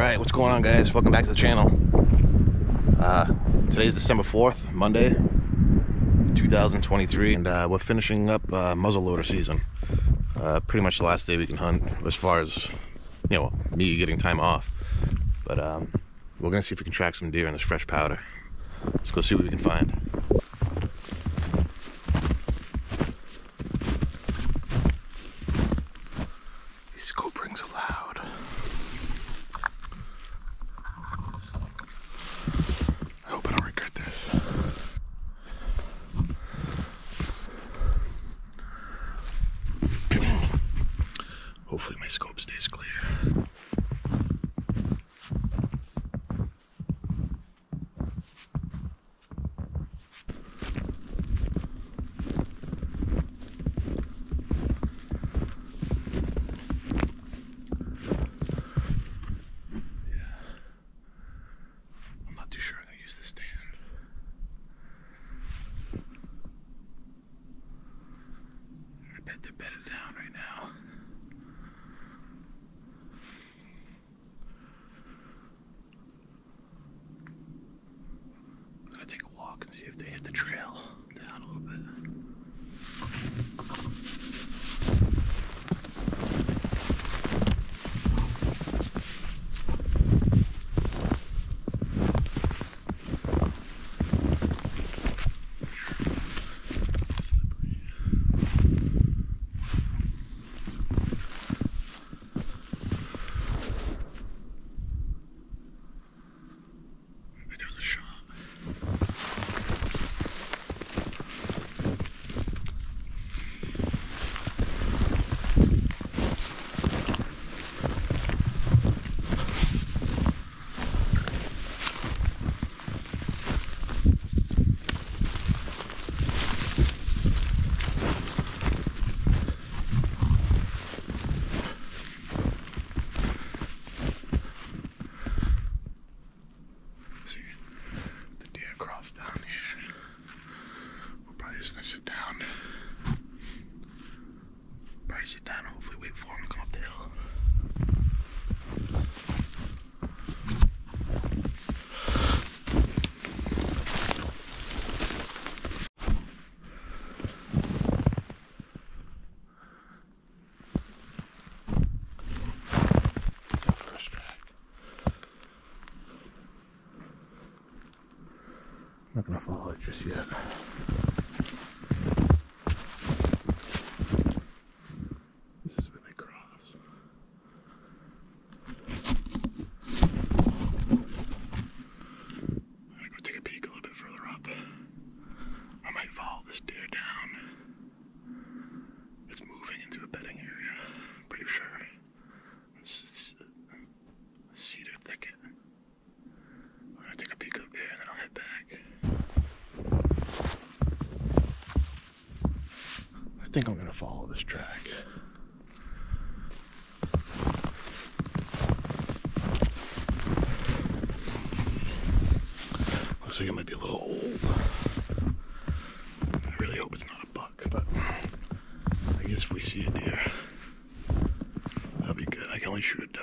right, what's going on guys? Welcome back to the channel. Uh, today's December 4th, Monday, 2023, and uh, we're finishing up uh, muzzleloader season. Uh, pretty much the last day we can hunt as far as, you know, me getting time off. But um, we're gonna see if we can track some deer in this fresh powder. Let's go see what we can find. These scope rings are loud. I hope I don't regret this. Hopefully my scope stays clear. I'm not too sure I'm gonna use the stand. I bet they're bedded down right now. I'm gonna take a walk and see if they hit the trail down a little bit. Slippery. Maybe there's a shot. See, the deer cross down here. We're probably just gonna sit down. Probably sit down and hopefully wait for him to come up the hill. It's our first track. I'm not gonna follow it just yet. This is where they cross. I'm gonna go take a peek a little bit further up. I might follow this deer down. It's moving into a bedding area. Pretty sure. It's, it's a cedar thicket. I'm gonna take a peek up here and then I'll head back. I think I'm gonna follow this track. Like it might be a little old. I really hope it's not a buck, but I guess if we see a deer, that'll be good. I can only shoot a doe.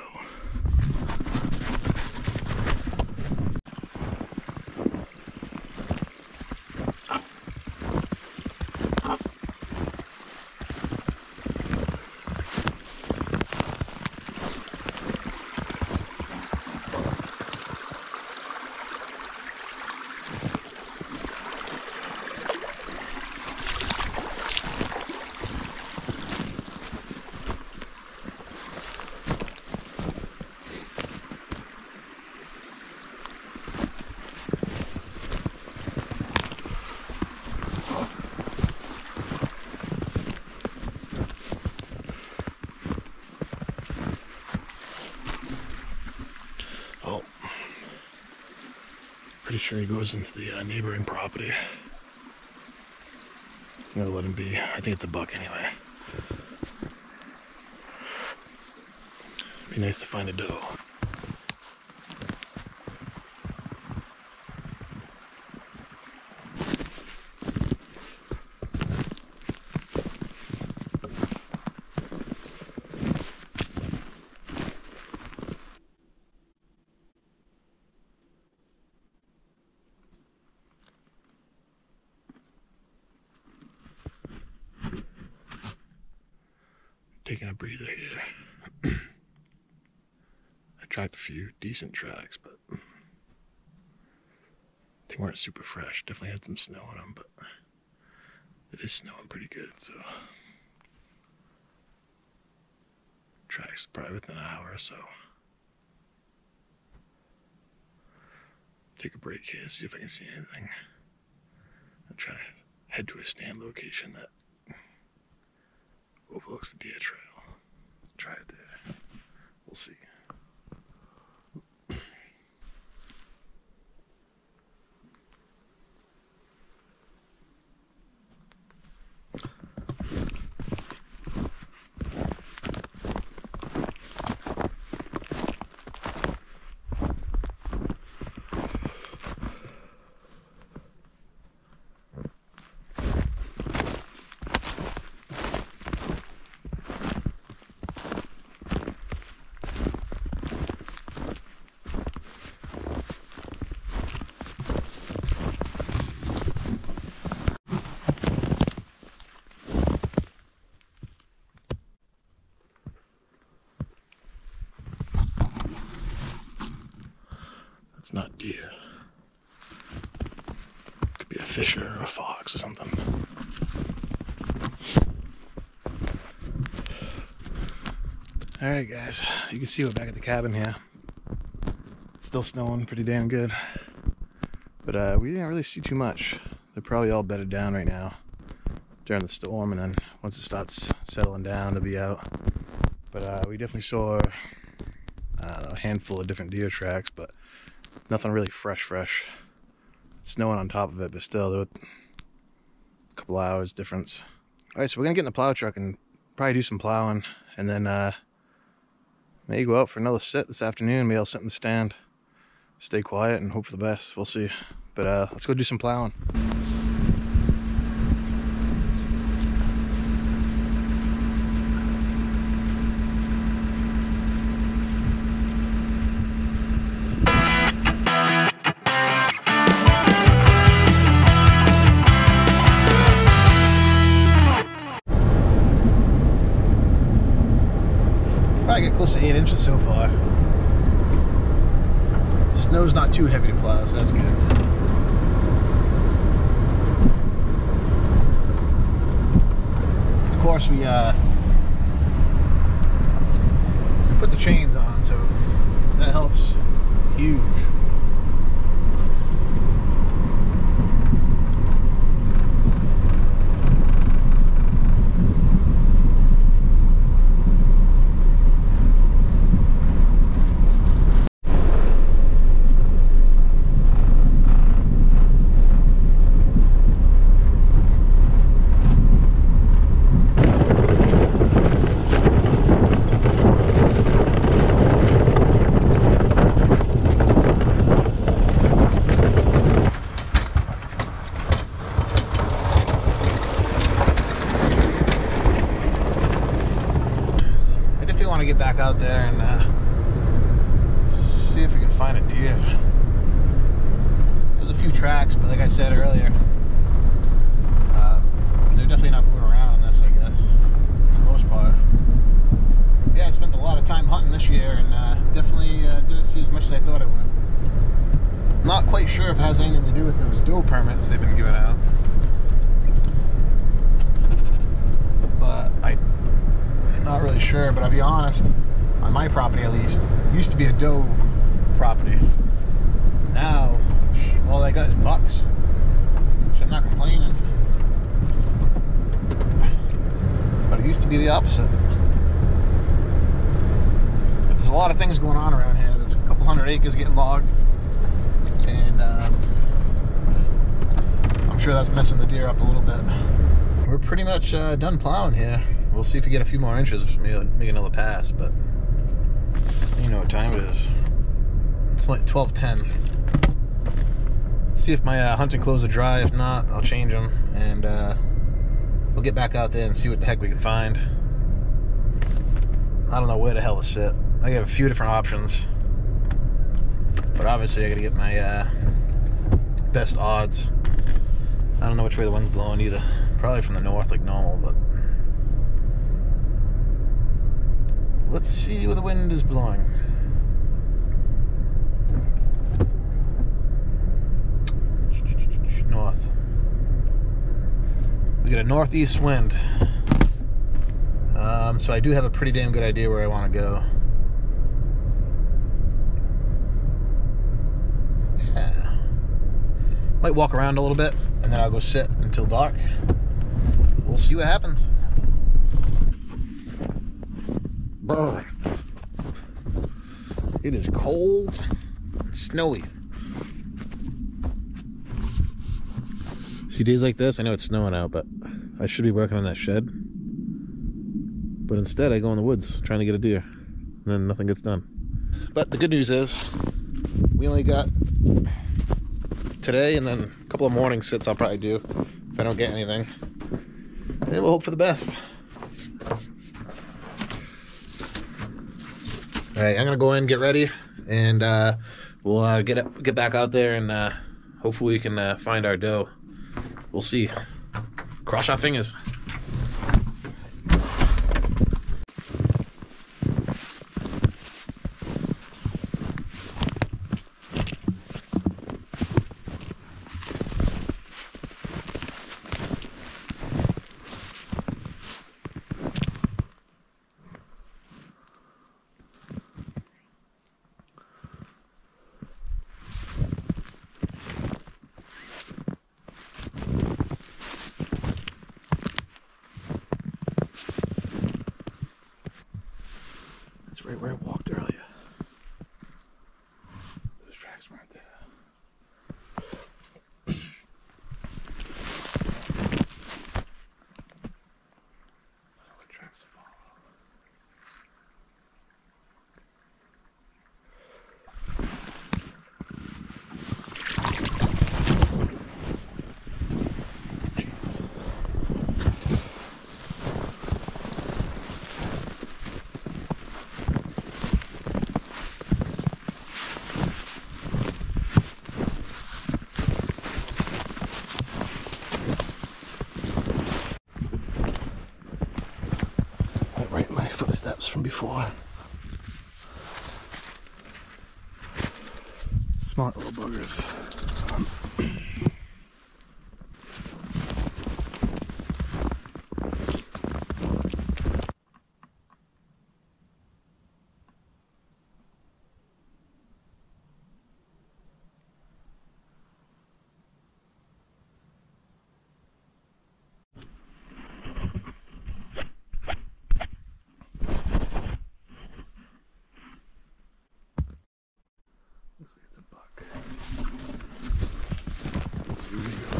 Oh, pretty sure he goes into the uh, neighboring property. I'm gonna let him be. I think it's a buck anyway. Be nice to find a doe. Taking a breather here. I tracked a few decent tracks, but they weren't super fresh. Definitely had some snow on them, but it is snowing pretty good, so tracks probably within an hour or so. Take a break here, see if I can see anything. I'm trying to head to a stand location that overlooks the deer trail. Try it there. We'll see. It's not deer. Could be a fisher or a fox or something. All right, guys. You can see we're back at the cabin here. Still snowing pretty damn good. But uh, we didn't really see too much. They're probably all bedded down right now during the storm, and then once it starts settling down, they'll be out. But uh, we definitely saw know, a handful of different deer tracks, but nothing really fresh, fresh. snowing on top of it, but still, a couple hours difference. All right, so we're gonna get in the plow truck and probably do some plowing, and then uh, maybe go out for another sit this afternoon. Maybe I'll sit in the stand, stay quiet, and hope for the best. We'll see. But uh, let's go do some plowing. Snow's not too heavy to plow, so that's good. Of course, we uh, put the chains on, so that helps huge. I definitely want to get back out there and uh, see if we can find a deer. There's a few tracks, but like I said earlier, uh, they're definitely not moving around on this, I guess, for the most part. Yeah, I spent a lot of time hunting this year and uh, definitely uh, didn't see as much as I thought I would. Not quite sure if it has anything to do with those doe permits they've been giving out. But I'm not really sure, but I'll be honest, on my property at least, used to be a doe property. Now, all I got is bucks. So I'm not complaining. But it used to be the opposite. But there's a lot of things going on around here. There's a couple hundred acres getting logged. And um, I'm sure that's messing the deer up a little bit. We're pretty much uh, done plowing here. We'll see if we get a few more inches, maybe make another pass, but you know what time it is. It's like 12:10. See if my uh, hunting clothes are dry. If not, I'll change them, and uh, we'll get back out there and see what the heck we can find. I don't know where the hell to sit. I have a few different options, but obviously I got to get my uh, best odds. I don't know which way the wind's blowing either. Probably from the north like normal, but let's see where the wind is blowing. North. We get a northeast wind. Um, so I do have a pretty damn good idea where I want to go. Yeah. Might walk around a little bit and then I'll go sit until dark. We'll see what happens. Brr. It is cold and snowy. See days like this, I know it's snowing out, but I should be working on that shed. But instead I go in the woods trying to get a deer. And then nothing gets done. But the good news is we only got today and then a couple of morning sits I'll probably do if I don't get anything. We'll hope for the best. All right, I'm gonna go in, get ready, and uh, we'll uh, get up, get back out there, and uh, hopefully we can uh, find our doe. We'll see. Cross our fingers. That's right where I walked earlier. Those tracks weren't there. I know what tracks to follow. Right, right, my footsteps from before. Smart little buggers. Looks like it's a buck. Let's see where he goes.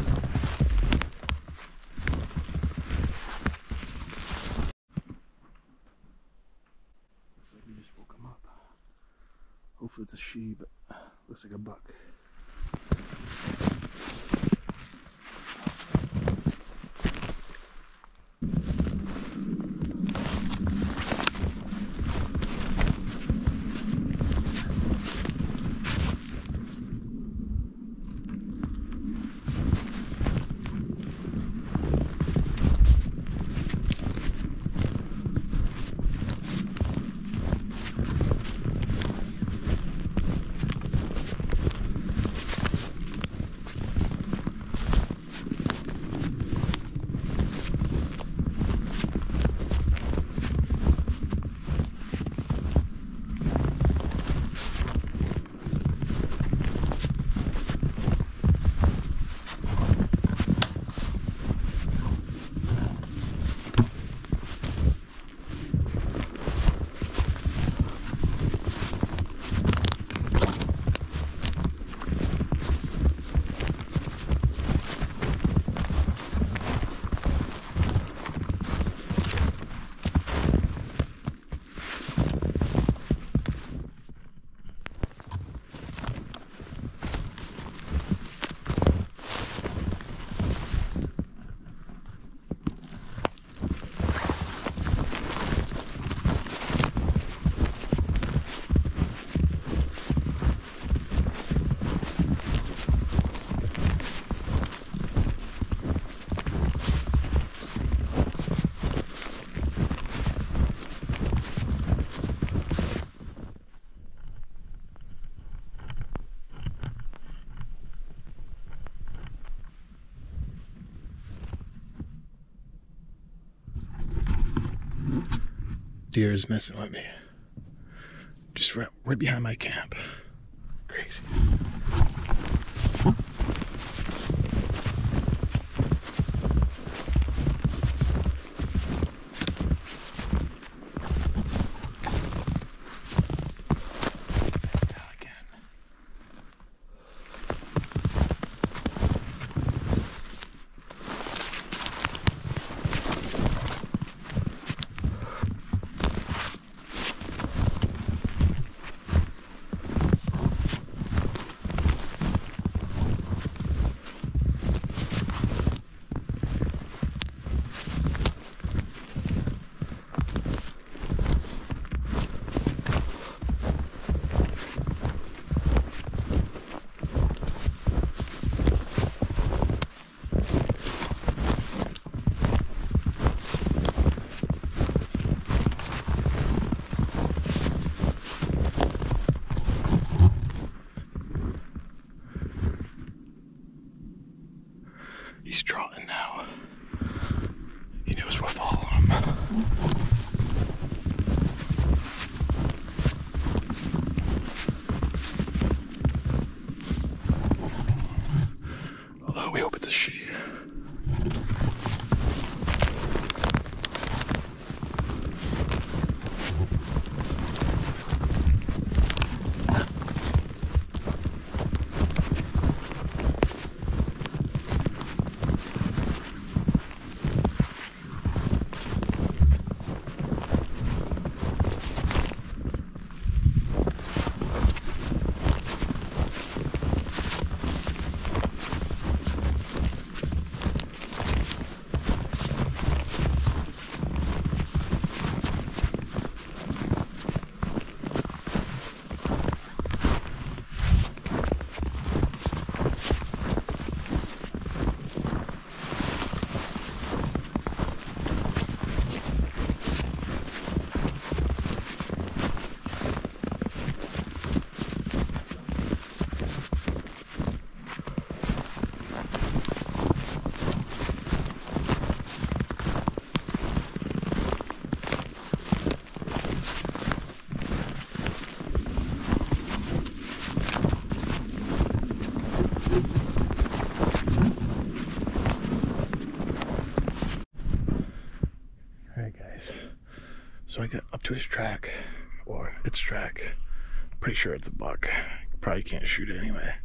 Looks like we just woke him up. Hopefully it's a she, but looks like a buck. Deer is messing with me. Just right, right behind my camp. Crazy. To his track, or its track. Pretty sure it's a buck. Probably can't shoot it anyway.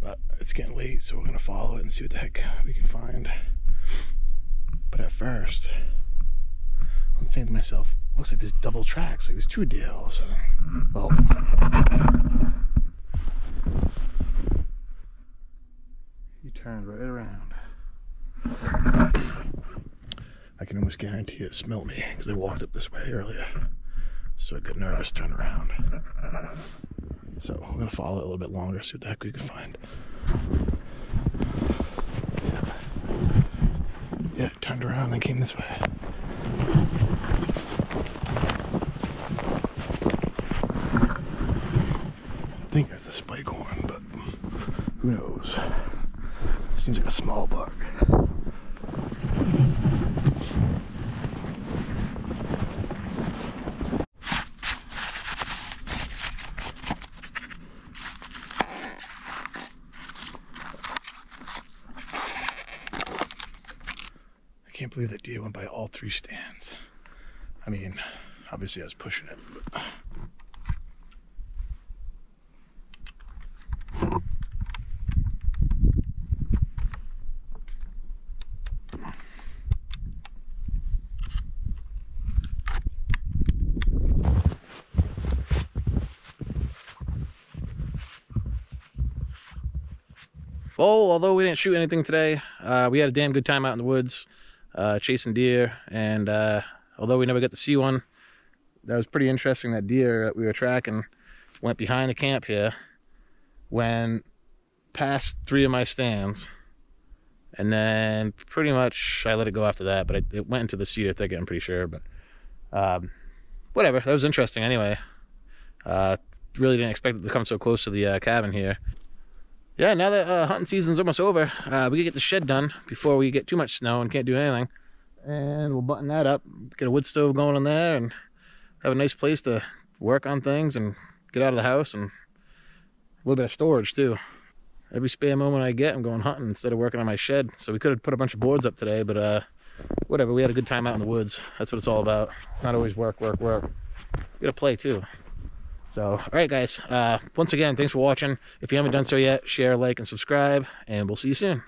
But it's getting late, so we're gonna follow it and see what the heck we can find. But at first, I'm saying to myself, looks like there's double tracks, like there's two deer all of a sudden. Well, he turned right around. I can almost guarantee it smelled me because I walked up this way earlier. So I got nervous, turned around. So I'm gonna follow it a little bit longer, see what the heck we can find. Yeah, turned around and came this way. I think it's a spike horn, but who knows? Seems like a small buck. I can't believe that deer went by all three stands. I mean, obviously I was pushing it, but Well, although we didn't shoot anything today, uh, we had a damn good time out in the woods, uh, chasing deer. And uh, although we never got to see one, that was pretty interesting. That deer that we were tracking went behind the camp here, went past three of my stands, and then pretty much I let it go after that. But it, it went into the cedar thicket, I'm pretty sure. But um, whatever, that was interesting anyway. Uh, really didn't expect it to come so close to the uh, cabin here yeah, now that uh, hunting season's almost over, uh, we can get the shed done before we get too much snow and can't do anything. and we'll button that up, get a wood stove going in there, and have a nice place to work on things and get out of the house and a little bit of storage too. Every spare moment I get, I'm going hunting instead of working on my shed. So we could have put a bunch of boards up today, but uh, whatever. We had a good time out in the woods. That's what it's all about. It's not always work, work, work. We gotta play too. So, all right, guys. Uh, once again, thanks for watching. If you haven't done so yet, share, like, and subscribe, and we'll see you soon.